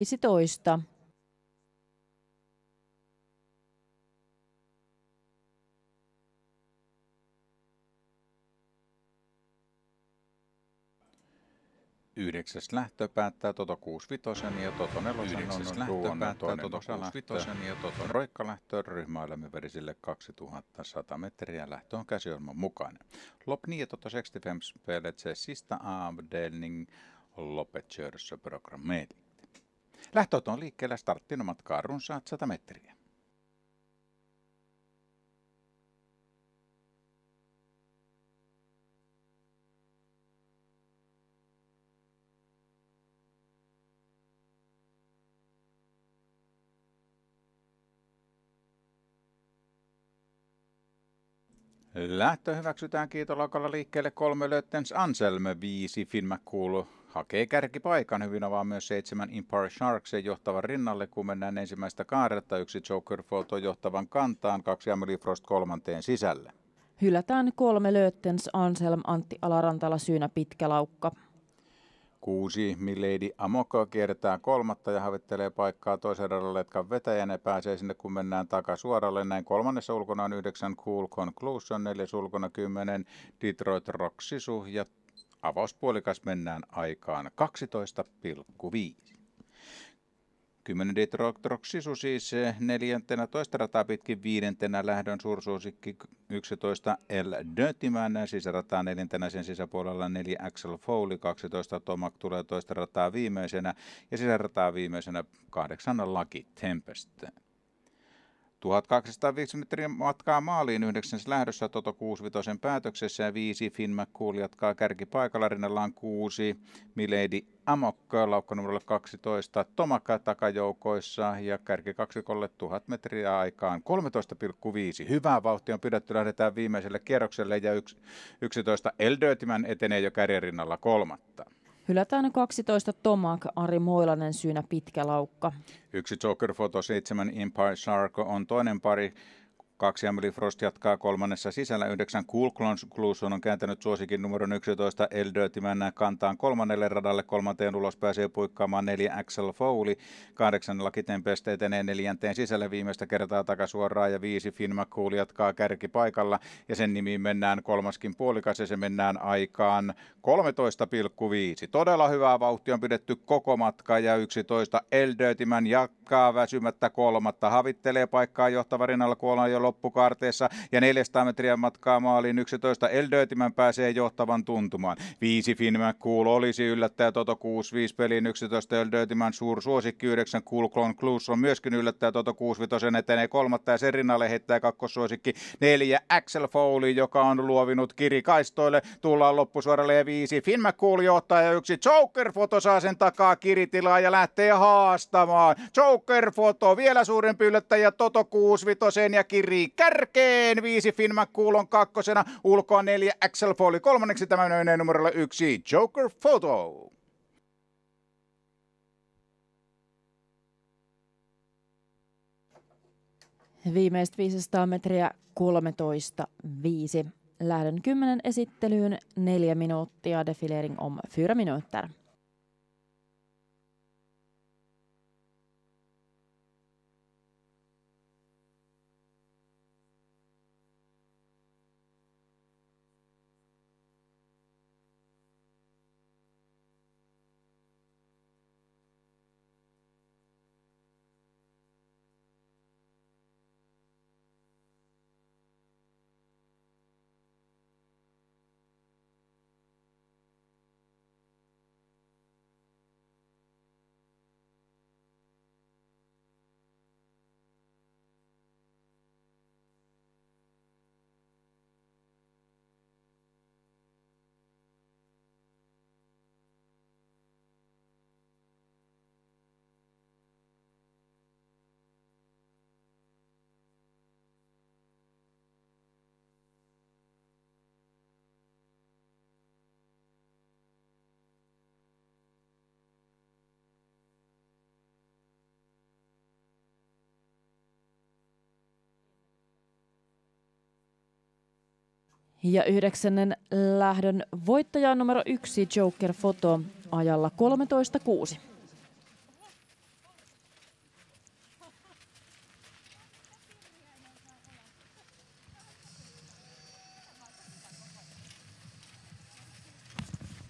15. Yhdeksäs lähtö päättää Toto 65 ja Toto 4 Yhdeksäs lähtö päättää Toto 65 ja Toto Roikkalähtö ryhmäilemme verisille 2100 metriä. Lähtö on käsiohjelman mukainen. Lopp 9 Toto 65 spelet se sista avdelning loppet körs programmeet. Lähtöt on liikkeellä starttin matkaa runsaat 100 metriä. Lähtö hyväksytään kiitolakalla liikkeelle kolme Löttens Anselme, viisi Finn McCool hakee kärkipaikan. Hyvin avaa myös seitsemän Impar Sharksen johtavan rinnalle, kun mennään ensimmäistä kaaretta. Yksi Joker Photo johtavan kantaan, kaksi Amelie Frost kolmanteen sisälle. Hylätään kolme Löttens Anselm Antti Alarantala syynä pitkä laukka. Kuusi Milady Amoko kiertää kolmatta ja havittelee paikkaa toisen radan letkan vetäjänä ja pääsee sinne, kun mennään takasuoralle. Näin kolmannessa ulkona on yhdeksän Cool Conclusion, neljäs ulkona kymmenen Detroit Rock Sisu ja avauspuolikas mennään aikaan 12,5. 10 Detroit Sisu siis neljäntenä toista rataa pitkin viidentenä lähdön suursuosikki 11 L Dötimän sisärataa neljäntenä sen sisäpuolella 4 Axel Foley 12 Tomak tulee toista rataa viimeisenä ja sisärataa viimeisenä kahdeksan Lucky Tempest. 1250 metriä matkaa maaliin yhdeksäs lähdössä Toto 65 päätöksessä ja viisi Finn McCool jatkaa kärkipaikalla rinnallaan kuusi Milady Amok laukka numero 12 Tomaka takajoukoissa ja kärki kaksikolle 1000 metriä aikaan 13,5. Hyvää vauhtia on pidetty, lähdetään viimeiselle kierrokselle ja 11 Eldötimän etenee jo kärjen rinnalla kolmatta. Hylätään 12 Tomak, Ari Moilanen syynä pitkä laukka. Yksi Joker Photo 7 Empire Shark on toinen pari. Kaksi Emily Frost jatkaa kolmannessa sisällä. Yhdeksän Cool Cluson on kääntänyt suosikin numeron 11 El Dirtymän kantaan kolmannelle radalle. Kolmanteen ulos pääsee puikkaamaan neljä Axel Foley. Kahdeksan Lucky Tempest etenee neljänteen sisälle viimeistä kertaa takasuoraan ja viisi Finn McCool jatkaa kärkipaikalla. Ja sen nimiin mennään kolmaskin puolikas ja se mennään aikaan 13,5. Todella hyvää vauhtia on pidetty koko matka ja 11 El Dirtymän jatkaa väsymättä kolmatta. Havittelee paikkaa johtava rinnalla, kun ollaan jo loppukaarteessa ja 400 metriä matkaa maaliin 11 Eldöitimän pääsee johtavan tuntumaan. Viisi Finn McCool olisi yllättäjä Toto 6-5 peliin 11 Eldöitimän suur suosikki 9 Cool Clone Clues on myöskin yllättäjä Toto 6 5 etenee kolmatta ja sen rinnalle heittää kakkossuosikki neljä Axel Foley, joka on luovinut kirikaistoille. Tullaan loppusuoralle ja viisi Finn McCool johtaa ja yksi Joker Foto saa sen takaa kiritilaa ja lähtee haastamaan. Joker Foto vielä suurempi yllättäjä Toto 6 ja kiri Meri kärkeen, viisi Finn McCool on kakkosena, ulkoa neljä Axel Foley kolmanneksi tämä menee numerolla yksi Joker Photo. Viimeiset 500 metriä 13.5. Lähdön 10 esittelyyn 4 minuuttia, defilering om 4 minuuttia. Ja yhdeksännen lähdön voittaja numero yksi Joker Foto ajalla 13.6.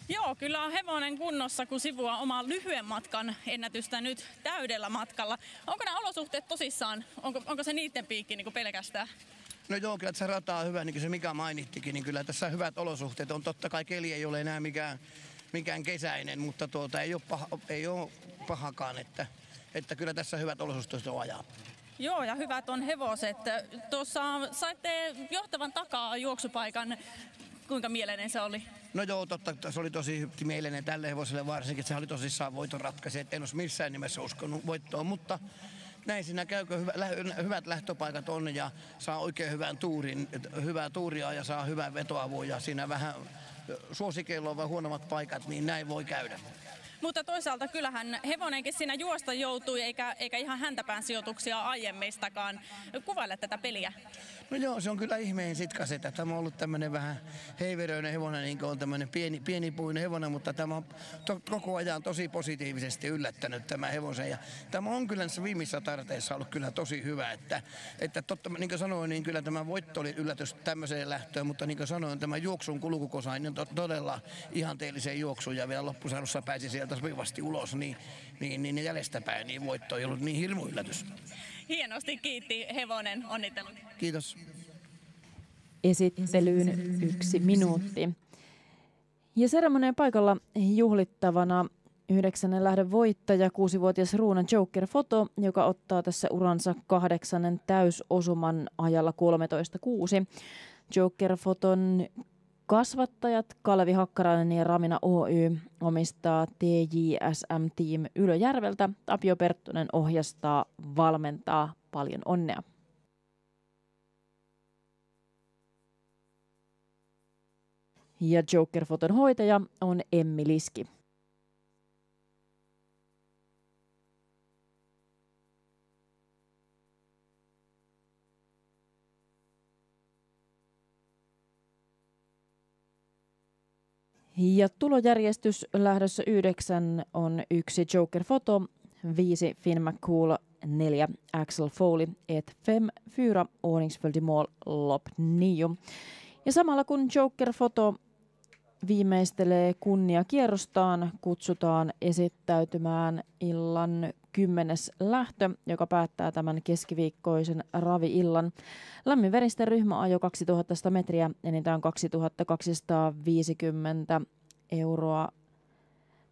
Joo, kyllä on hevonen kunnossa, kun sivua oman lyhyen matkan ennätystä nyt täydellä matkalla. Onko nämä olosuhteet tosissaan, onko, onko se niiden piikki niin pelkästään? No joo, kyllä se rata on hyvä, niin kuin se mikä mainittikin, niin kyllä tässä hyvät olosuhteet on. Totta kai keli ei ole enää mikään, mikään kesäinen, mutta tuota, ei, ole paha, ei ole pahakaan, että, että kyllä tässä hyvät olosuhteet on ajaa. Joo, ja hyvät on hevoset. Tuossa saitte johtavan takaa juoksupaikan. Kuinka mieleinen se oli? No joo, totta, se oli tosi mieleinen tälle hevoselle varsinkin. Se oli tosissaan voiton ratkaisi, että en olisi missään nimessä uskonut voittoon, mutta näin siinä käykö hyvä, hyvät lähtöpaikat on ja saa oikein hyvän tuurin, hyvää tuuria ja saa hyvän vetoavun ja siinä vähän suosikeilla on huonommat paikat, niin näin voi käydä. Mutta toisaalta kyllähän hevonenkin siinä juosta joutui, eikä, eikä ihan häntäpään sijoituksia aiemmistakaan. Kuvaile tätä peliä. No joo, se on kyllä ihmeen sitkas, että tämä on ollut tämmöinen vähän heiveröinen hevonen, niin kuin on tämmöinen pieni, pienipuinen hevonen, mutta tämä on to, koko ajan tosi positiivisesti yllättänyt tämä hevosen. Ja tämä on kyllä näissä viimeisissä tarteissa ollut kyllä tosi hyvä, että, että totta, niin kuin sanoin, niin kyllä tämä voitto oli yllätys tämmöiseen lähtöön, mutta niin kuin sanoin, tämä juoksun kulkukosain on to, todella ihanteelliseen juoksuun ja vielä loppusarjossa pääsi sieltä sopivasti ulos, niin, niin, niin jäljestäpäin niin voitto ei ollut niin hirmu yllätys. Hienosti kiitti Hevonen, onnittelut. Kiitos. Esittelyyn yksi minuutti. Ja seremonian paikalla juhlittavana yhdeksännen lähden voittaja, kuusivuotias Ruuna Joker Foto, joka ottaa tässä uransa kahdeksannen täysosuman ajalla 13.6. Joker Foton Kasvattajat Kalevi Hakkarainen ja Ramina Oy omistaa TJSM Team Ylöjärveltä. Tapio Perttunen ohjastaa, valmentaa. Paljon onnea. Ja Joker-foton hoitaja on Emmi Liski. Ja tulojärjestys lähdössä yhdeksän on yksi Joker-foto, viisi Finn McCool, neljä Axel Foley, et fem, fyra ordningsföljd mål, lopp nio. Ja samalla kun Joker-foto viimeistelee kunnia kierrostaan, kutsutaan esittäytymään illan kymmenes lähtö, joka päättää tämän keskiviikkoisen ravi-illan. Lämminveristen ryhmä ajo 2000 metriä, enintään 2250 euroa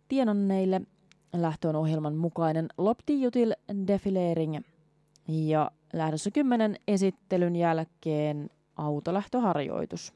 tienanneille. Lähtö on ohjelman mukainen Loptijutil Defilering ja lähdössä 10 esittelyn jälkeen autolähtöharjoitus.